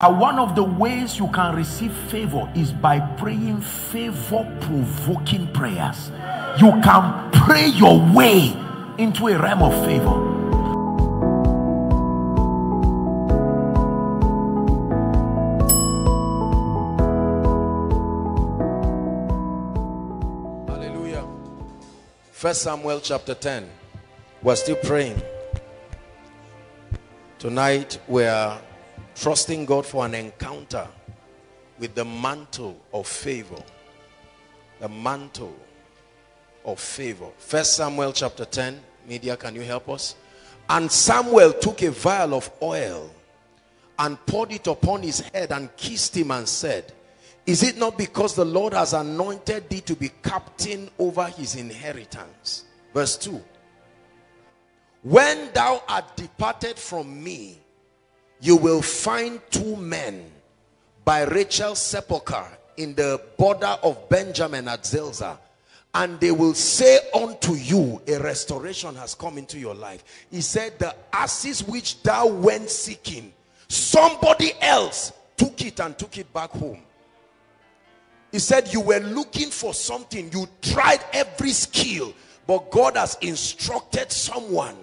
And one of the ways you can receive favor is by praying favor provoking prayers. You can pray your way into a realm of favor. Hallelujah. First Samuel chapter 10. We're still praying. Tonight we are trusting God for an encounter with the mantle of favor. The mantle of favor. First Samuel chapter 10. Media, can you help us? And Samuel took a vial of oil and poured it upon his head and kissed him and said, Is it not because the Lord has anointed thee to be captain over his inheritance? Verse 2. When thou art departed from me, you will find two men by Rachel's sepulchre in the border of Benjamin at Zelzah. And they will say unto you, a restoration has come into your life. He said, the asses which thou went seeking, somebody else took it and took it back home. He said, you were looking for something. You tried every skill, but God has instructed someone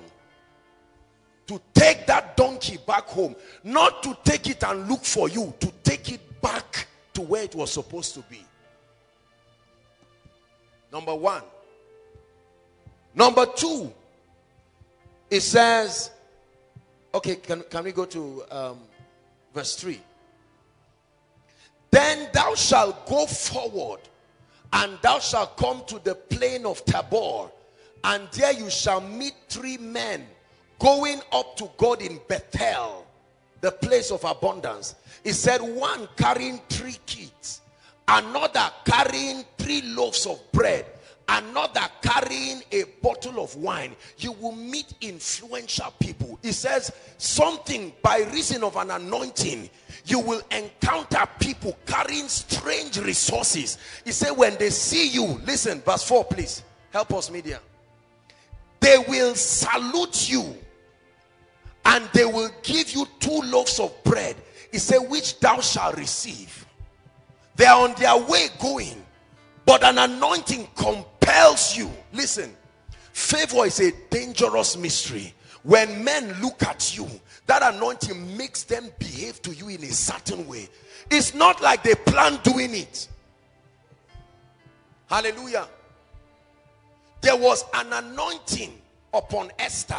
to take that donkey back home. Not to take it and look for you to take it back to where it was supposed to be. Number one. Number two it says okay can, can we go to um, verse 3 then thou shalt go forward and thou shalt come to the plain of tabor and there you shall meet three men going up to God in Bethel, the place of abundance. He said one carrying three kids, another carrying three loaves of bread, another carrying a bottle of wine. You will meet influential people. He says something by reason of an anointing. You will encounter people carrying strange resources. He said when they see you, listen, verse 4 please. Help us media. They will salute you and they will give you two loaves of bread. He said which thou shalt receive. They are on their way going but an anointing compels you. Listen favor is a dangerous mystery. When men look at you that anointing makes them behave to you in a certain way. It's not like they plan doing it. Hallelujah. There was an anointing upon esther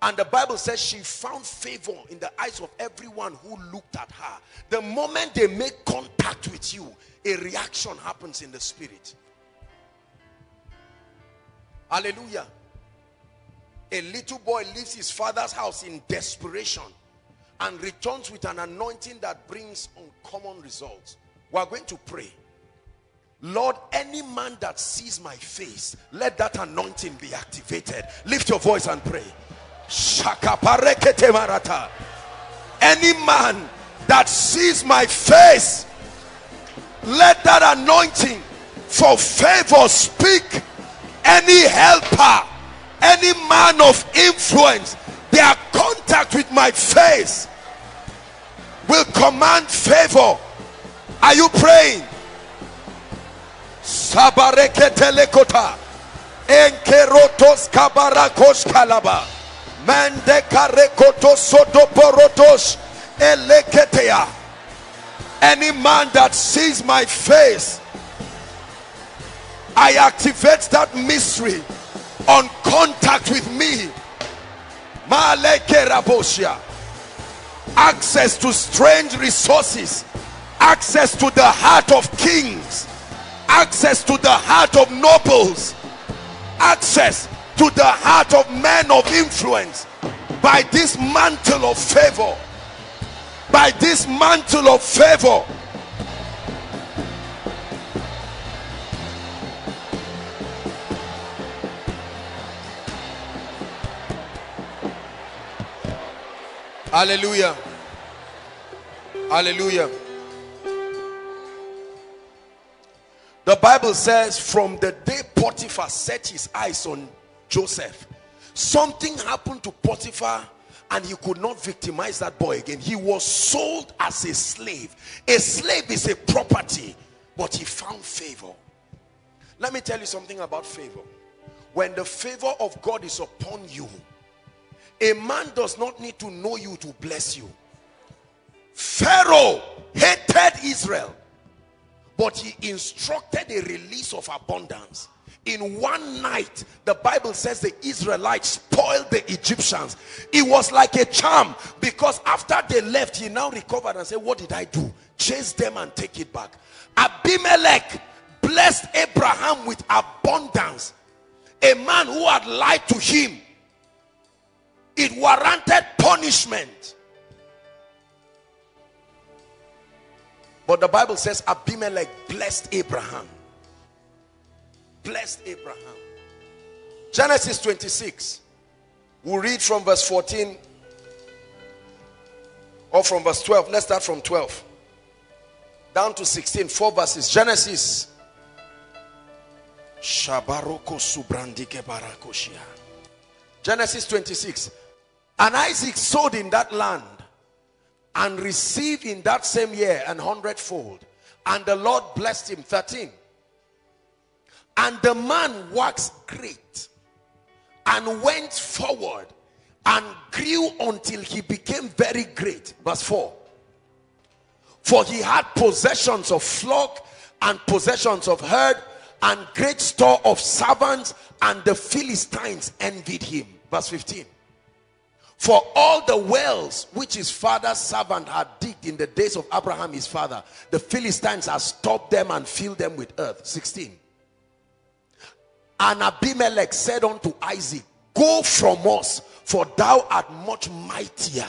and the Bible says she found favor in the eyes of everyone who looked at her. The moment they make contact with you, a reaction happens in the spirit. Hallelujah. A little boy leaves his father's house in desperation and returns with an anointing that brings uncommon results. We are going to pray. Lord, any man that sees my face, let that anointing be activated. Lift your voice and pray. Any man that sees my face, let that anointing for favor speak. Any helper, any man of influence, their contact with my face will command favor. Are you praying? Sabareketelekota. Enkerotos kabarakos kalaba. Mende karekoto sodoporotos eleketea. Any man that sees my face, I activate that mystery on contact with me. Maleke rabosia. Access to strange resources, access to the heart of kings, access to the heart of nobles, access to the heart of men of influence by this mantle of favor. By this mantle of favor. Hallelujah. Hallelujah. The bible says from the day potiphar set his eyes on Joseph. Something happened to Potiphar and he could not victimize that boy again. He was sold as a slave. A slave is a property, but he found favor. Let me tell you something about favor. When the favor of God is upon you, a man does not need to know you to bless you. Pharaoh hated Israel, but he instructed a release of abundance in one night the bible says the israelites spoiled the egyptians. It was like a charm because after they left he now recovered and said what did i do? Chase them and take it back. Abimelech blessed abraham with abundance. A man who had lied to him. It warranted punishment. But the bible says abimelech blessed abraham blessed Abraham. Genesis 26. We'll read from verse 14 or from verse 12. Let's start from 12 down to 16. Four verses. Genesis. Genesis 26. And Isaac sowed in that land and received in that same year an hundredfold. And the Lord blessed him. 13. And the man waxed great and went forward and grew until he became very great. Verse 4. For he had possessions of flock and possessions of herd and great store of servants and the Philistines envied him. Verse 15. For all the wells which his father's servant had digged in the days of Abraham his father, the Philistines had stopped them and filled them with earth. 16. And Abimelech said unto Isaac, Go from us, for thou art much mightier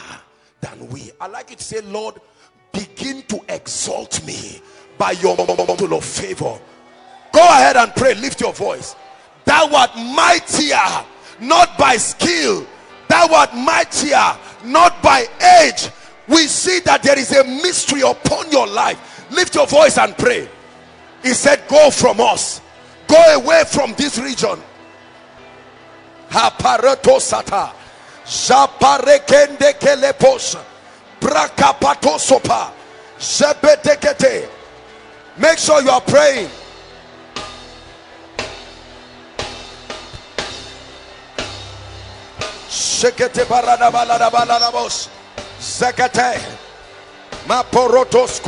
than we. I like you to say, Lord, begin to exalt me by your of favor. Go ahead and pray. Lift your voice. Thou art mightier, not by skill. Thou art mightier, not by age. We see that there is a mystery upon your life. Lift your voice and pray. He said, Go from us Go away from this region. Sata. Kelepos. Brakapato sopa. Make sure you are praying. Shekete barada balada balada bos. Zekete. Maporotos.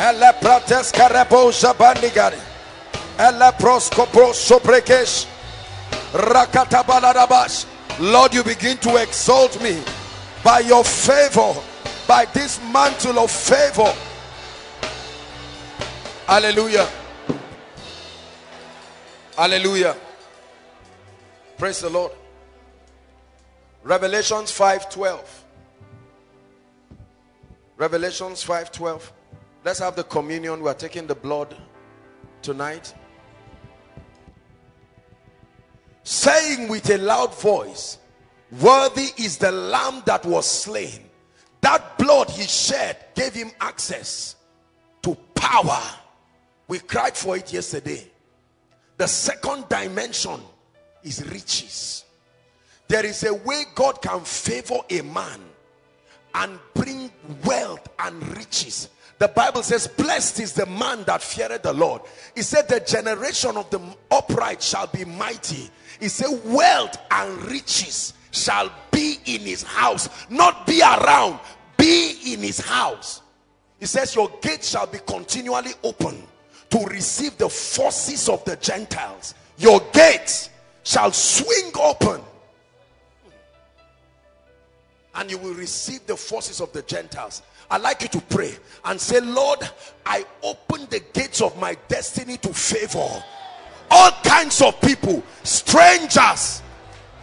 Ele prates karebo jabandigari. Lord, you begin to exalt me by your favor, by this mantle of favor. Hallelujah. Hallelujah. Praise the Lord. Revelations 5:12. Revelations 5:12. Let's have the communion. We are taking the blood tonight saying with a loud voice, Worthy is the lamb that was slain. That blood he shed gave him access to power. We cried for it yesterday. The second dimension is riches. There is a way God can favor a man and bring wealth and riches the Bible says, Blessed is the man that feareth the Lord. He said, The generation of the upright shall be mighty. He said, Wealth and riches shall be in his house, not be around, be in his house. He says, Your gates shall be continually open to receive the forces of the Gentiles. Your gates shall swing open and you will receive the forces of the Gentiles. I'd like you to pray and say, Lord, I open the gates of my destiny to favor all kinds of people, strangers,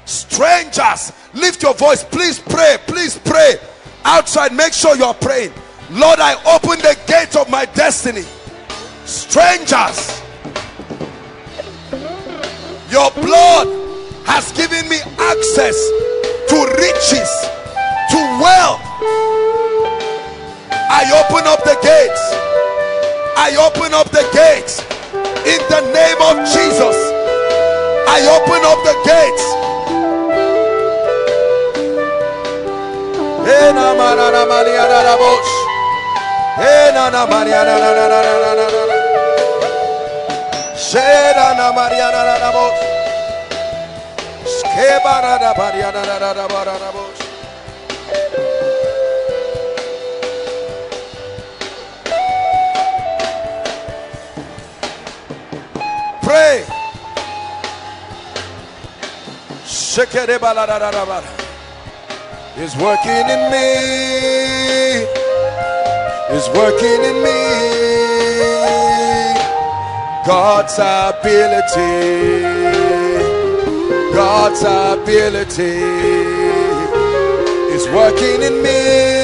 strangers. Lift your voice, please pray, please pray. Outside, make sure you're praying. Lord, I open the gates of my destiny. Strangers, your blood has given me access to riches, to wealth I open up the gates. I open up the gates in the name of Jesus. I open up the gates. Pray. Is working in me. Is working in me. God's ability. God's ability is working in me.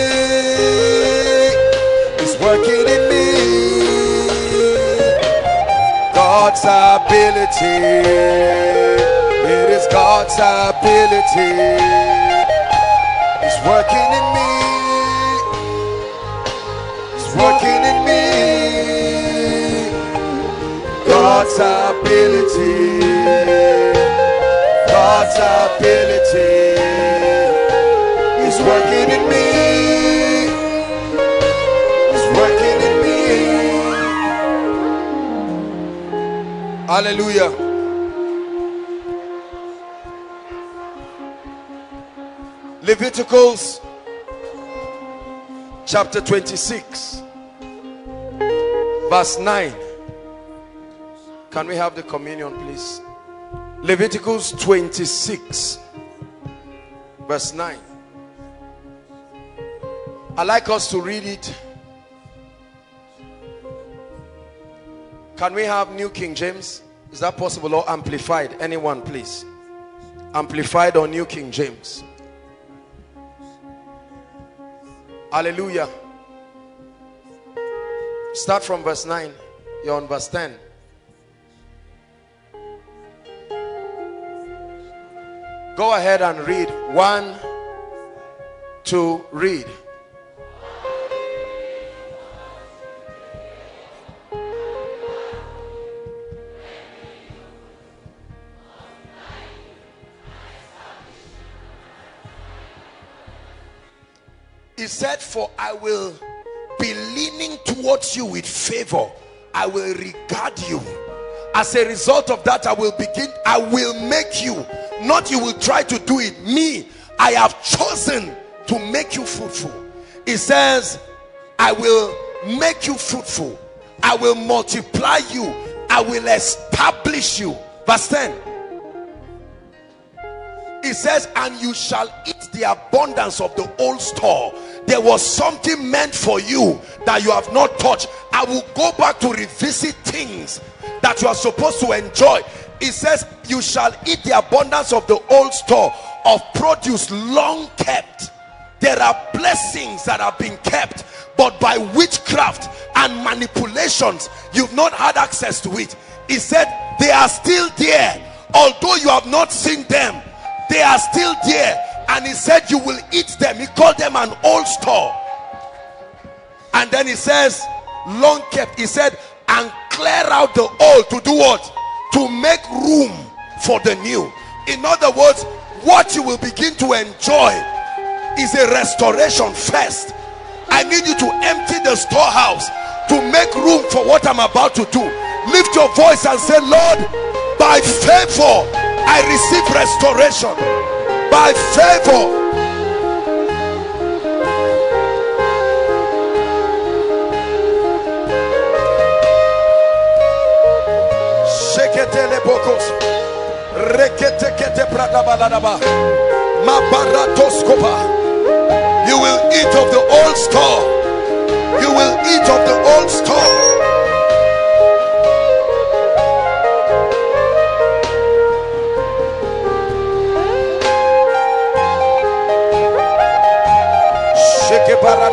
God's ability. It is God's ability. It's working in me. It's working in me. God's ability. God's ability is working in me. Hallelujah. Leviticus chapter 26, verse 9. Can we have the communion, please? Leviticus 26, verse 9. i like us to read it. Can we have New King James? Is that possible or amplified? Anyone, please. Amplified or New King James? Hallelujah. Start from verse 9. You're on verse 10. Go ahead and read. One, two, read. He said, For I will be leaning towards you with favor. I will regard you. As a result of that, I will begin, I will make you. Not you will try to do it. Me, I have chosen to make you fruitful. He says, I will make you fruitful. I will multiply you. I will establish you. Verse 10 it says and you shall eat the abundance of the old store there was something meant for you that you have not touched i will go back to revisit things that you are supposed to enjoy. It says you shall eat the abundance of the old store of produce long kept. There are blessings that have been kept but by witchcraft and manipulations you've not had access to it. He said they are still there. Although you have not seen them they are still there and he said you will eat them. He called them an old store. And then he says long kept. He said and clear out the old to do what? To make room for the new. In other words what you will begin to enjoy is a restoration first. I need you to empty the storehouse to make room for what i'm about to do. Lift your voice and say lord by favor I receive restoration by favor. You will eat of the old store. You will eat of the old store.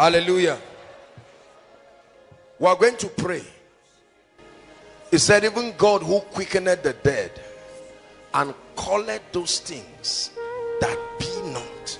Hallelujah. We are going to pray. He said, even God who quickened the dead and called those things that be not.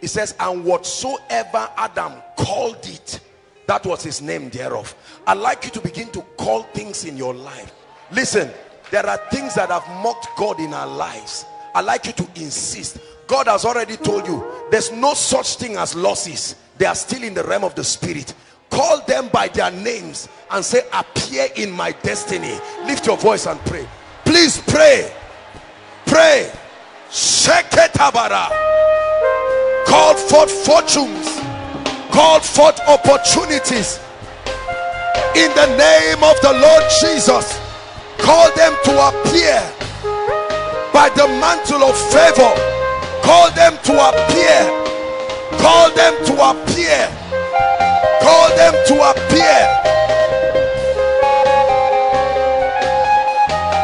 He says, and whatsoever Adam called it, that was his name thereof. I'd like you to begin to call things in your life. Listen, there are things that have mocked God in our lives. I'd like you to insist. God has already told you there's no such thing as losses. They are still in the realm of the spirit. Call them by their names and say appear in my destiny. Lift your voice and pray. Please pray. Pray. Sheketabara. call forth fortunes. Call forth opportunities. In the name of the Lord Jesus call them to appear by the mantle of favor. Call them to appear call them to appear Call them to appear.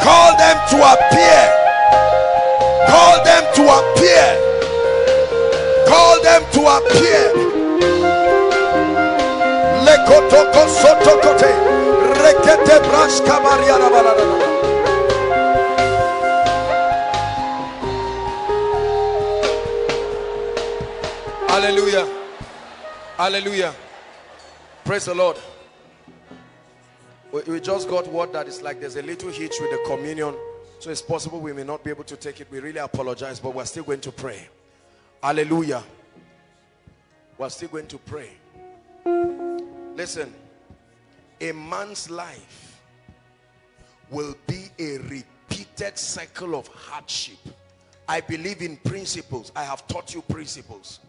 Call them to appear. Call them to appear. Call them to appear. Lekotoko sotokote. Rekete brashka mariana balada. Hallelujah. Hallelujah. Praise the Lord. We, we just got word that it's like there's a little hitch with the communion. So it's possible we may not be able to take it. We really apologize, but we're still going to pray. Hallelujah. We're still going to pray. Listen, a man's life will be a repeated cycle of hardship. I believe in principles. I have taught you principles.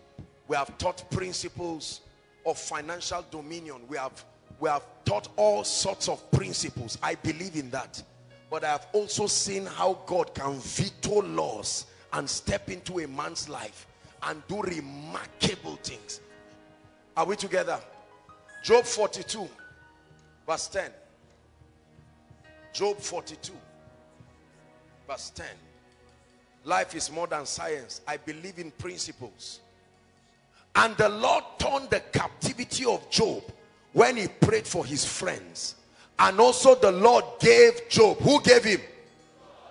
We have taught principles of financial dominion. We have, we have taught all sorts of principles. I believe in that. But I have also seen how God can veto laws and step into a man's life and do remarkable things. Are we together? Job 42 verse 10. Job 42 verse 10. Life is more than science. I believe in principles. And the Lord turned the captivity of Job when he prayed for his friends. And also the Lord gave Job. Who gave him?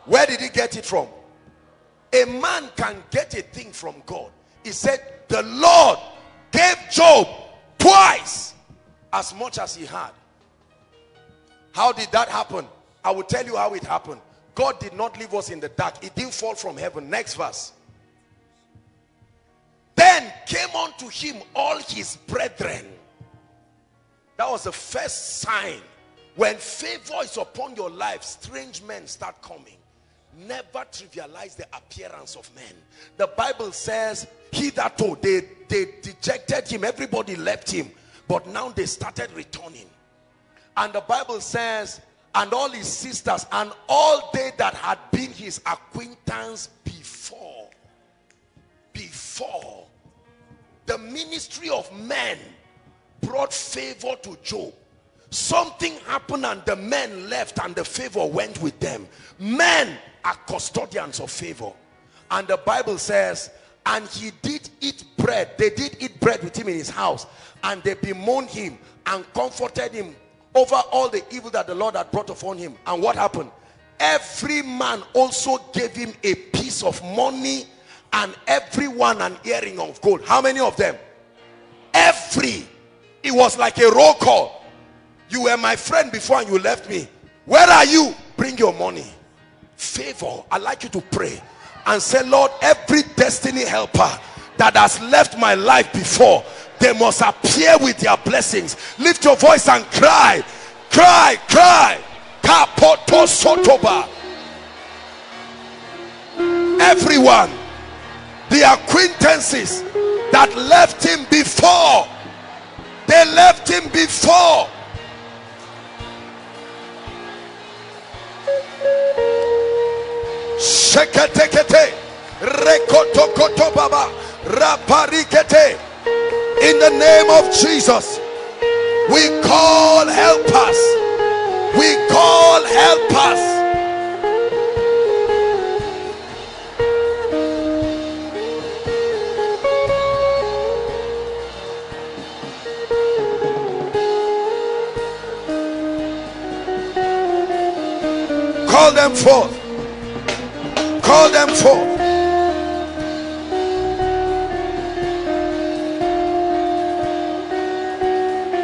Where did he get it from? A man can get a thing from God. He said, the Lord gave Job twice as much as he had. How did that happen? I will tell you how it happened. God did not leave us in the dark. It didn't fall from heaven. Next verse. Then came unto him all his brethren. That was the first sign. When favor is upon your life, strange men start coming. Never trivialize the appearance of men. The Bible says, he that told, they, they dejected him. Everybody left him. But now they started returning. And the Bible says, and all his sisters and all they that had been his acquaintance. Before the ministry of men brought favor to Job. Something happened and the men left and the favor went with them. Men are custodians of favor. And the Bible says, and he did eat bread. They did eat bread with him in his house. And they bemoaned him and comforted him over all the evil that the Lord had brought upon him. And what happened? Every man also gave him a piece of money and everyone an earring of gold. How many of them? Every. It was like a roll call. You were my friend before and you left me. Where are you? Bring your money. Favor. i like you to pray and say, Lord, every destiny helper that has left my life before, they must appear with their blessings. Lift your voice and cry. Cry, cry. Kapoto sotoba. Everyone the acquaintances that left him before. They left him before. In the name of Jesus We call help us We call help them forth. Call them forth.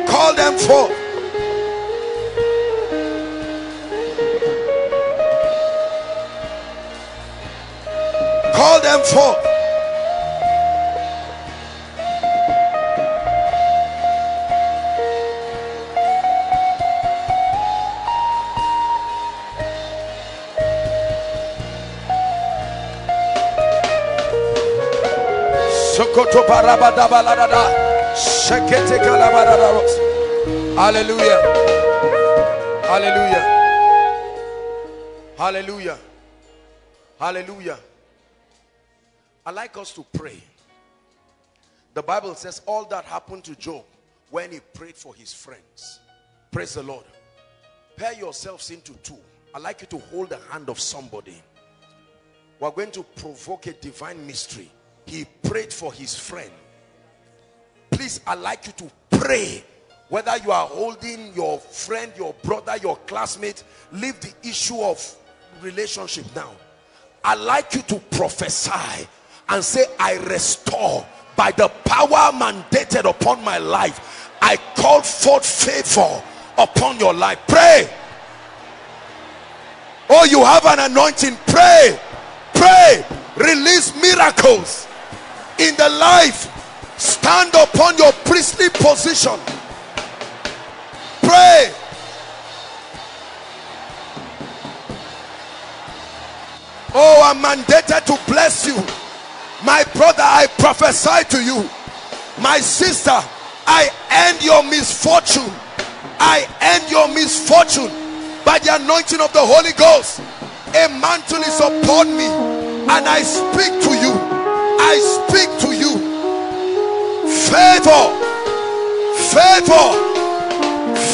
Call them forth. Call them forth. Hallelujah. Hallelujah. Hallelujah. Hallelujah. I like us to pray. The Bible says all that happened to Job when he prayed for his friends. Praise the Lord. Pair yourselves into two. i like you to hold the hand of somebody. We're going to provoke a divine mystery. He prayed for his friend. Please, i like you to pray. Whether you are holding your friend, your brother, your classmate, leave the issue of relationship now. i like you to prophesy and say, I restore by the power mandated upon my life. I call forth favor upon your life. Pray. Oh, you have an anointing. Pray. Pray. Release miracles in the life. Stand upon your priestly position. Pray. Oh, I'm mandated to bless you. My brother, I prophesy to you. My sister, I end your misfortune. I end your misfortune by the anointing of the Holy Ghost. A mantle is upon me, and I speak to you. I speak to you. Favor, favor,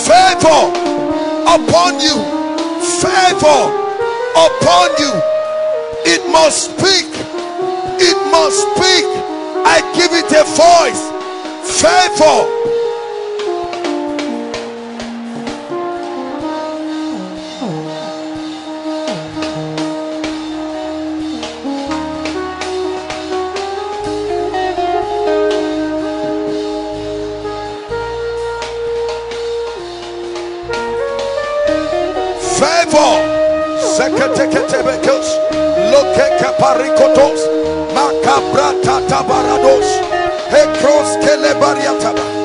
favor upon you, favor upon you. It must speak it must speak. I give it a voice. Favor. Seketeketebekos. Lokekaparikotos. Makabrata tabarados. Hekros kelebariataba.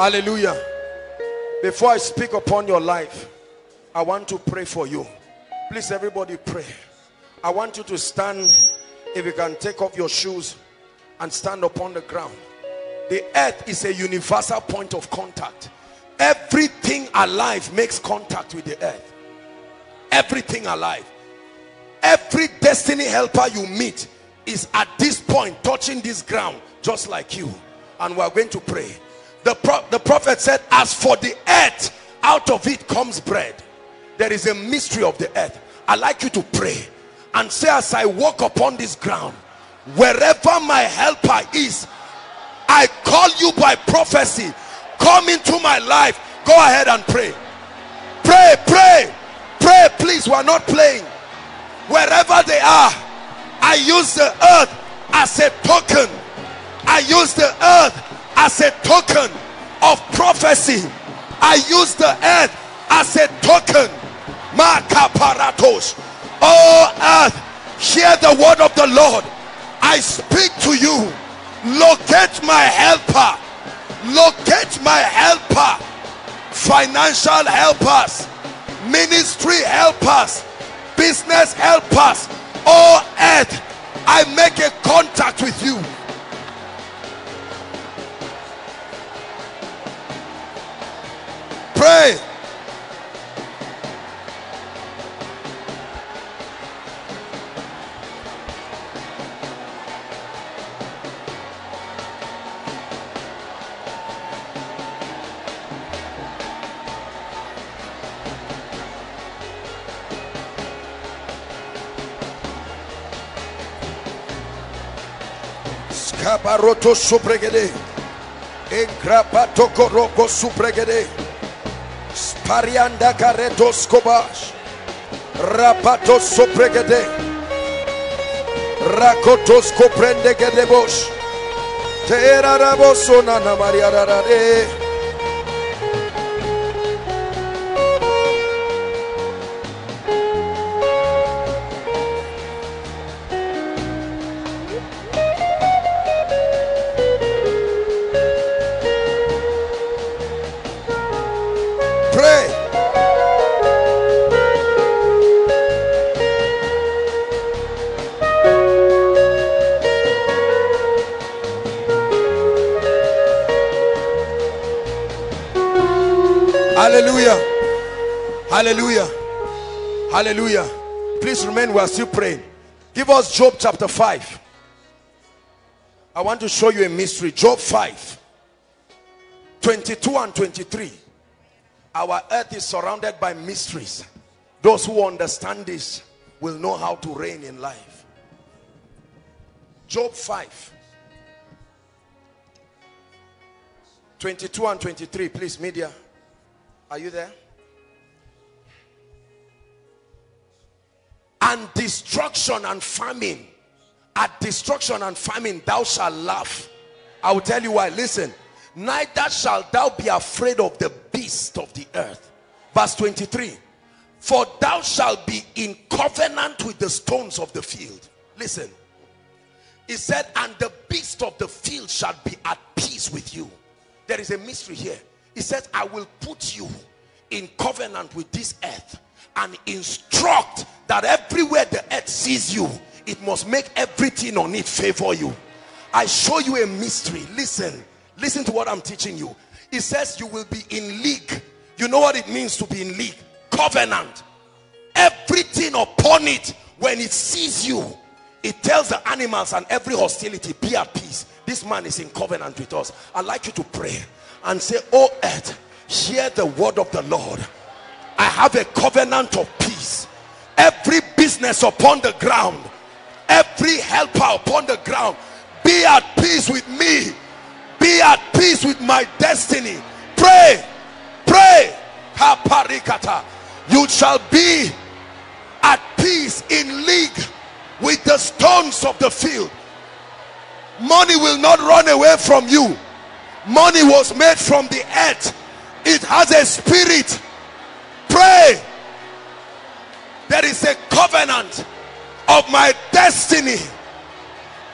Hallelujah. Before I speak upon your life, I want to pray for you. Please, everybody, pray. I want you to stand, if you can take off your shoes and stand upon the ground. The earth is a universal point of contact. Everything alive makes contact with the earth. Everything alive. Every destiny helper you meet is at this point touching this ground just like you. And we're going to pray. The, pro the prophet said, as for the earth, out of it comes bread. There is a mystery of the earth. i like you to pray and say as I walk upon this ground, wherever my helper is, I call you by prophecy. Come into my life. Go ahead and pray. Pray, pray, pray, please. We're not playing. Wherever they are, I use the earth as a token. I use the earth as a token of prophecy. I use the earth as a token. Makaparatos. Oh earth, hear the word of the Lord. I speak to you. Locate my helper. Locate my helper. Financial helpers. Ministry helpers. Business helpers. Oh earth, I make a contact with you. Pray. Scabaroto supregede. Engrapato corroco supregede. Sparianda caretos cobash. Rapato supregede. Rakotos coprende gedebosh. Tera raboso nana maria rarare. Hallelujah. Please remain. We are still praying. Give us Job chapter 5. I want to show you a mystery. Job 5. 22 and 23. Our earth is surrounded by mysteries. Those who understand this will know how to reign in life. Job 5. 22 and 23. Please, media. Are you there? And destruction and famine. At destruction and famine thou shalt laugh. I will tell you why. Listen. Neither shalt thou be afraid of the beast of the earth. Verse 23 for thou shalt be in covenant with the stones of the field. Listen. He said and the beast of the field shall be at peace with you. There is a mystery here. He said i will put you in covenant with this earth and instruct that everywhere the earth sees you it must make everything on it favor you. I show you a mystery. Listen. Listen to what i'm teaching you. It says you will be in league. You know what it means to be in league? Covenant. Everything upon it when it sees you it tells the animals and every hostility be at peace. This man is in covenant with us. I'd like you to pray and say oh earth hear the word of the lord. I have a covenant of peace. Every business upon the ground, every helper upon the ground, be at peace with me. Be at peace with my destiny. Pray, pray. You shall be at peace in league with the stones of the field. Money will not run away from you. Money was made from the earth. It has a spirit Pray. There is a covenant of my destiny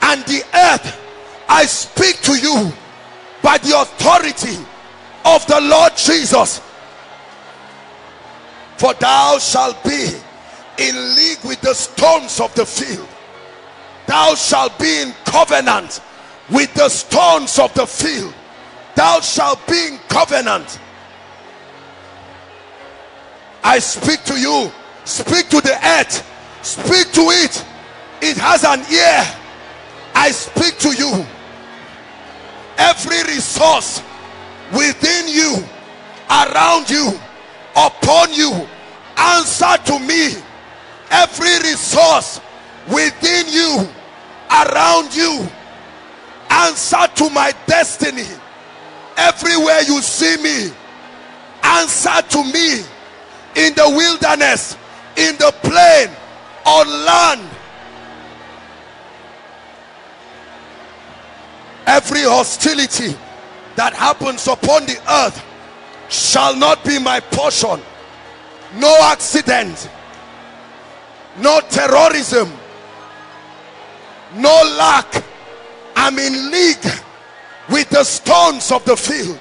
and the earth I speak to you by the authority of the Lord Jesus. For thou shalt be in league with the stones of the field. Thou shalt be in covenant with the stones of the field. Thou shalt be in covenant. I speak to you. Speak to the earth. Speak to it. It has an ear. I speak to you. Every resource within you, around you, upon you, answer to me. Every resource within you, around you, answer to my destiny. Everywhere you see me, answer to me in the wilderness, in the plain, on land. Every hostility that happens upon the earth shall not be my portion. No accident, no terrorism, no lack. I'm in league with the stones of the field.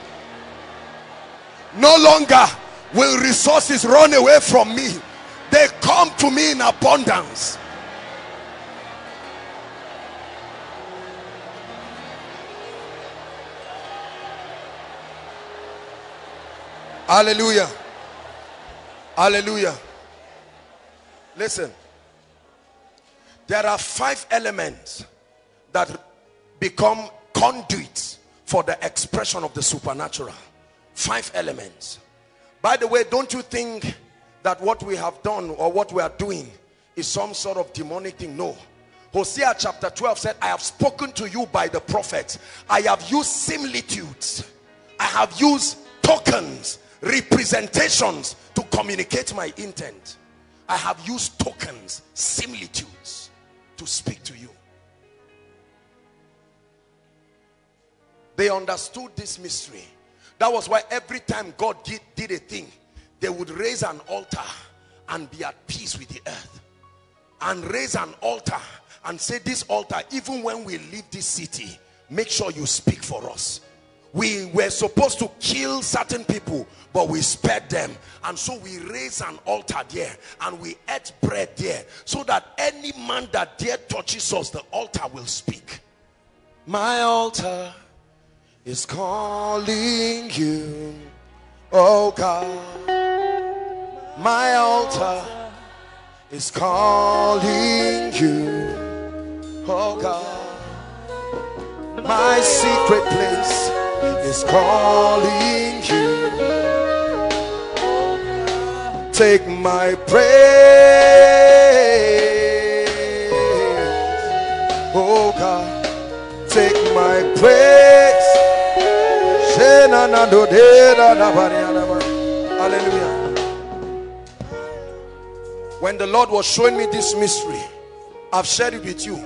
No longer will resources run away from me. They come to me in abundance. Hallelujah. Hallelujah. Listen. There are five elements that become conduits for the expression of the supernatural. Five elements. By the way, don't you think that what we have done or what we are doing is some sort of demonic thing? No. Hosea chapter 12 said, I have spoken to you by the prophets. I have used similitudes. I have used tokens, representations to communicate my intent. I have used tokens, similitudes to speak to you. They understood this mystery. That was why every time God did, did a thing, they would raise an altar and be at peace with the earth. And raise an altar and say, This altar, even when we leave this city, make sure you speak for us. We were supposed to kill certain people, but we spared them. And so we raise an altar there and we ate bread there so that any man that dare touches us, the altar will speak. My altar is calling you, oh God. My altar is calling you, oh God. My secret place is calling you. Take my praise, oh God. Take my praise. Hallelujah. When the Lord was showing me this mystery, I've shared it with you.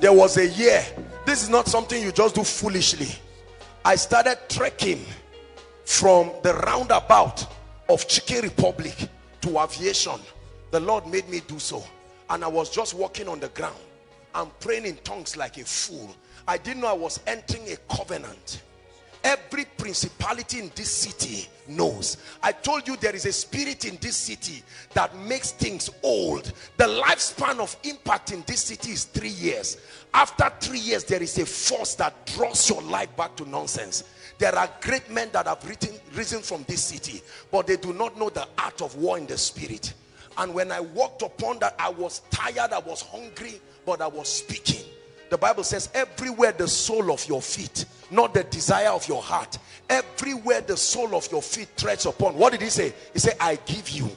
There was a year. This is not something you just do foolishly. I started trekking from the roundabout of Chicken Republic to aviation. The Lord made me do so. And I was just walking on the ground. I'm praying in tongues like a fool. I didn't know I was entering a covenant every principality in this city knows. I told you there is a spirit in this city that makes things old. The lifespan of impact in this city is three years. After three years there is a force that draws your life back to nonsense. There are great men that have written, risen from this city but they do not know the art of war in the spirit. And when i walked upon that i was tired i was hungry but i was speaking the Bible says, everywhere the sole of your feet, not the desire of your heart, everywhere the sole of your feet treads upon. What did he say? He said, I give you.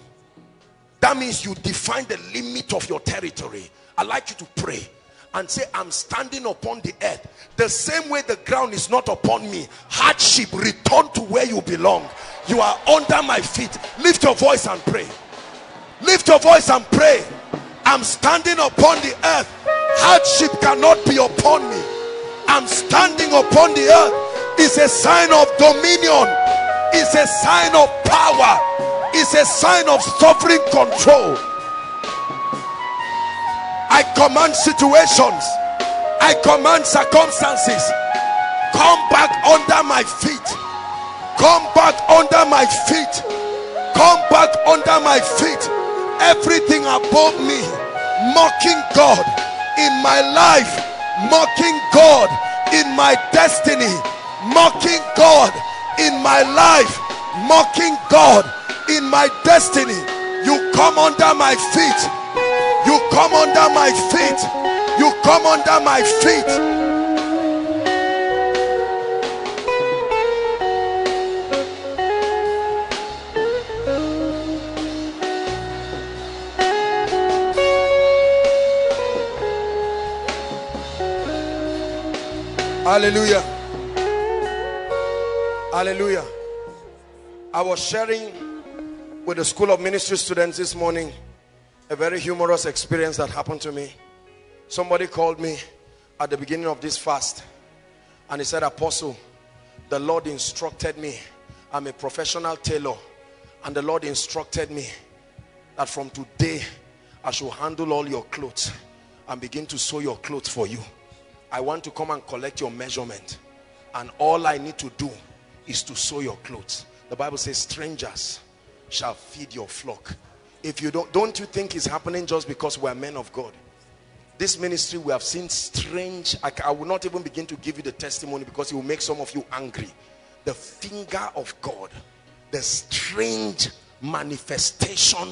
That means you define the limit of your territory. i like you to pray and say, I'm standing upon the earth. The same way the ground is not upon me. Hardship, return to where you belong. You are under my feet. Lift your voice and pray. Lift your voice and pray. I'm standing upon the earth hardship cannot be upon me. I'm standing upon the earth. It's a sign of dominion. It's a sign of power. It's a sign of sovereign control. I command situations. I command circumstances. Come back under my feet. Come back under my feet. Come back under my feet. Everything above me mocking god in my life mocking god in my destiny mocking god in my life mocking god in my destiny. You come under my feet. You come under my feet. You come under my feet Hallelujah. Hallelujah. I was sharing with the School of Ministry students this morning a very humorous experience that happened to me. Somebody called me at the beginning of this fast and he said, Apostle, the Lord instructed me. I'm a professional tailor and the Lord instructed me that from today I should handle all your clothes and begin to sew your clothes for you. I want to come and collect your measurement. And all I need to do is to sew your clothes. The Bible says strangers shall feed your flock. If you don't, don't you think it's happening just because we're men of God? This ministry we have seen strange. I, I will not even begin to give you the testimony because it will make some of you angry. The finger of God, the strange manifestation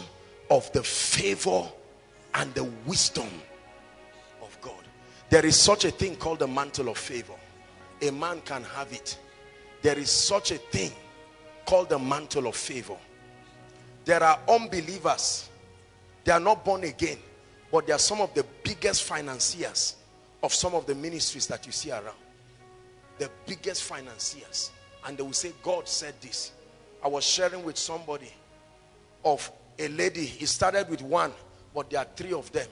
of the favor and the wisdom there is such a thing called the mantle of favor. A man can have it. There is such a thing called the mantle of favor. There are unbelievers. They are not born again. But they are some of the biggest financiers of some of the ministries that you see around. The biggest financiers. And they will say, God said this. I was sharing with somebody of a lady. He started with one, but there are three of them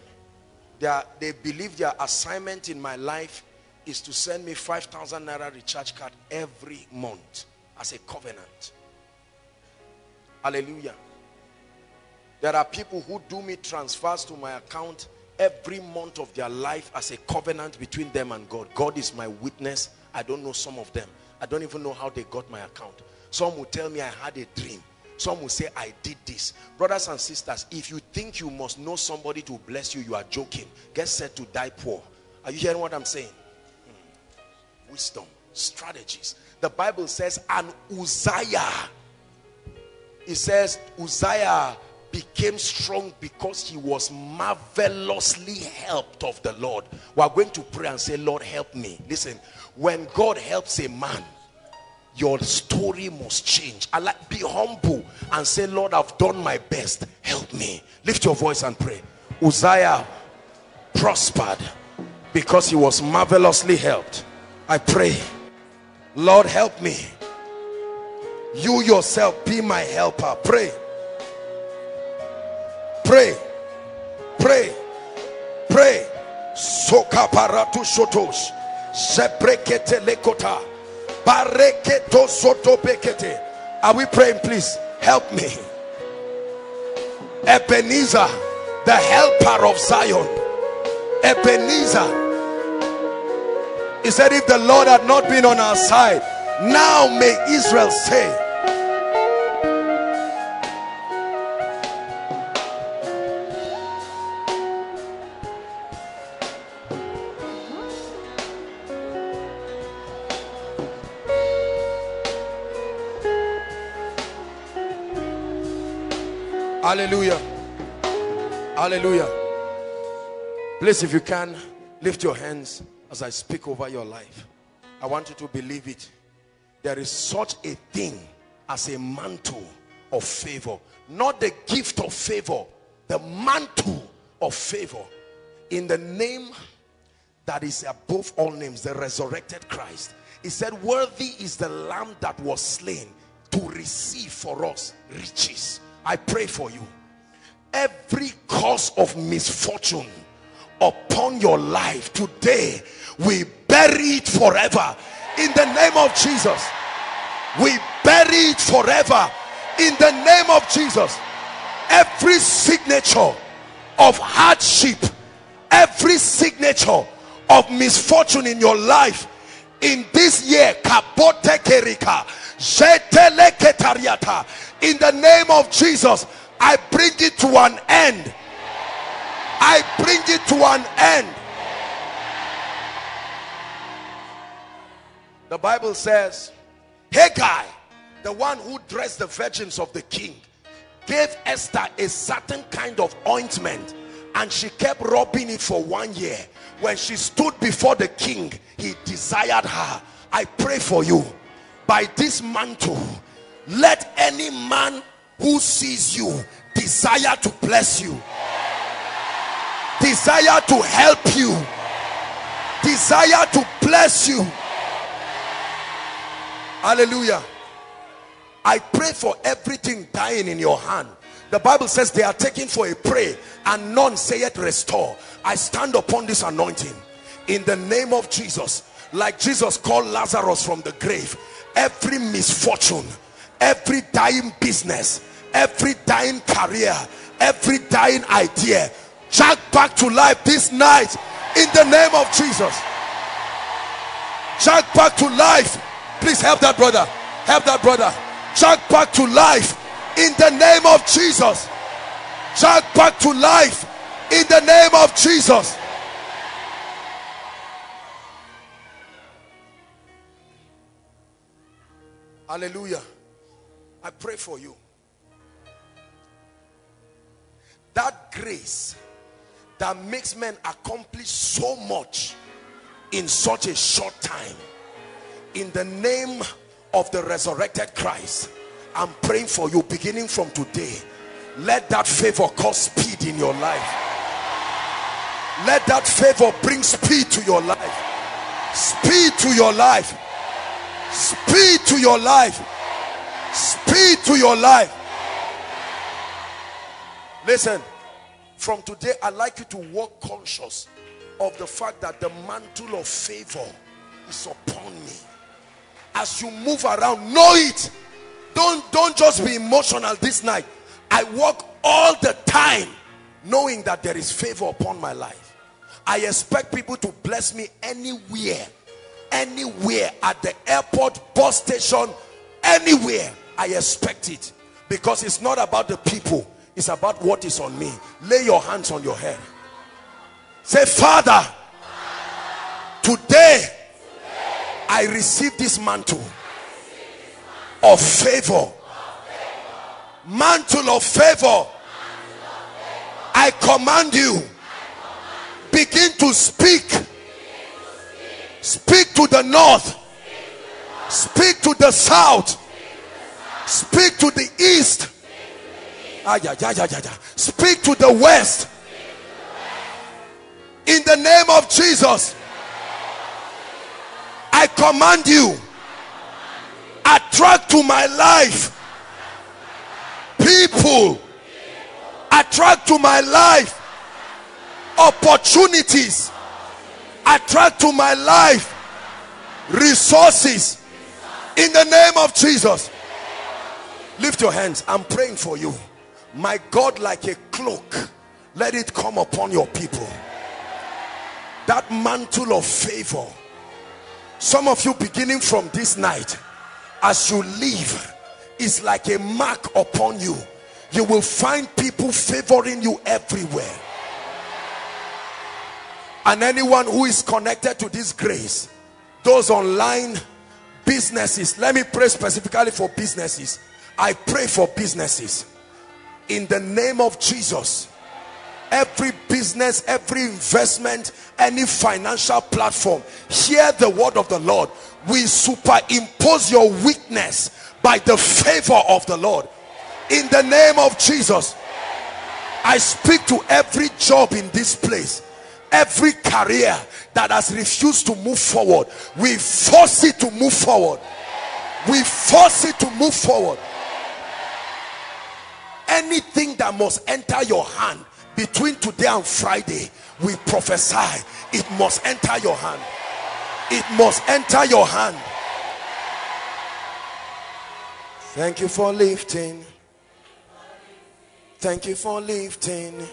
they, are, they believe their assignment in my life is to send me 5,000 naira recharge card every month as a covenant. Hallelujah. There are people who do me transfers to my account every month of their life as a covenant between them and God. God is my witness. I don't know some of them. I don't even know how they got my account. Some will tell me I had a dream. Some will say, I did this. Brothers and sisters, if you think you must know somebody to bless you, you are joking. Get set to die poor. Are you hearing what I'm saying? Hmm. Wisdom, strategies. The Bible says, and Uzziah, it says, Uzziah became strong because he was marvelously helped of the Lord. We are going to pray and say, Lord, help me. Listen, when God helps a man, your story must change. I like be humble and say Lord I've done my best. Help me. Lift your voice and pray. Uzziah prospered because he was marvelously helped. I pray Lord help me. You yourself be my helper. Pray. Pray. Pray. Pray. Soka paratu shotosh seprekete lekota are we praying, please? Help me. Ebenezer, the helper of Zion. Ebenezer. He said, if the Lord had not been on our side, now may Israel say, Hallelujah. Hallelujah. Please, if you can, lift your hands as I speak over your life. I want you to believe it. There is such a thing as a mantle of favor. Not the gift of favor, the mantle of favor. In the name that is above all names, the resurrected Christ. He said, worthy is the lamb that was slain to receive for us riches I pray for you. Every cause of misfortune upon your life today, we bury it forever in the name of Jesus. We bury it forever in the name of Jesus. Every signature of hardship, every signature of misfortune in your life in this year in the name of jesus i bring it to an end. I bring it to an end. The bible says Hegai the one who dressed the virgins of the king gave esther a certain kind of ointment and she kept rubbing it for one year. When she stood before the king he desired her. I pray for you. By this mantle let any man who sees you desire to bless you. Desire to help you. Desire to bless you. Hallelujah. I pray for everything dying in your hand. The bible says they are taken for a prey and none say it restore. I stand upon this anointing. In the name of jesus. Like jesus called lazarus from the grave. Every misfortune every dying business every dying career every dying idea jack back to life this night in the name of jesus jack back to life please help that brother help that brother jack back to life in the name of Jesus. Jack back to life in the name of Jesus. Hallelujah. I pray for you. That grace that makes men accomplish so much in such a short time. In the name of the resurrected Christ I'm praying for you beginning from today. Let that favor cause speed in your life. Let that favor bring speed to your life. Speed to your life. Speed to your life. Speed to your life. Listen, from today, I'd like you to walk conscious of the fact that the mantle of favor is upon me. As you move around, know it don't don't just be emotional this night i walk all the time knowing that there is favor upon my life i expect people to bless me anywhere anywhere at the airport bus station anywhere i expect it. Because it's not about the people it's about what is on me. Lay your hands on your head. Say father today i receive this mantle of favor. Mantle of favor. I command you begin to speak. Speak to the north speak to the south. Speak to the east. Ah, speak to the west. In the name of Jesus I command you attract to my life people attract to my life opportunities attract to my life resources in the name of Jesus. Lift your hands. I'm praying for you. My God like a cloak let it come upon your people. That mantle of favor. Some of you beginning from this night as you live is like a mark upon you. You will find people favoring you everywhere. And anyone who is connected to this grace those online businesses. Let me pray specifically for businesses. I pray for businesses. In the name of jesus every business every investment any financial platform hear the word of the lord. We superimpose your weakness by the favor of the lord. In the name of jesus i speak to every job in this place every career that has refused to move forward. We force it to move forward. We force it to move forward. Anything that must enter your hand between today and Friday we prophesy it must enter your hand. It must enter your hand. Thank you for lifting. Thank you for lifting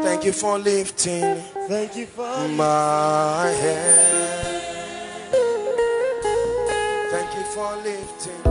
Thank you for lifting Thank you for my head. Thank you for lifting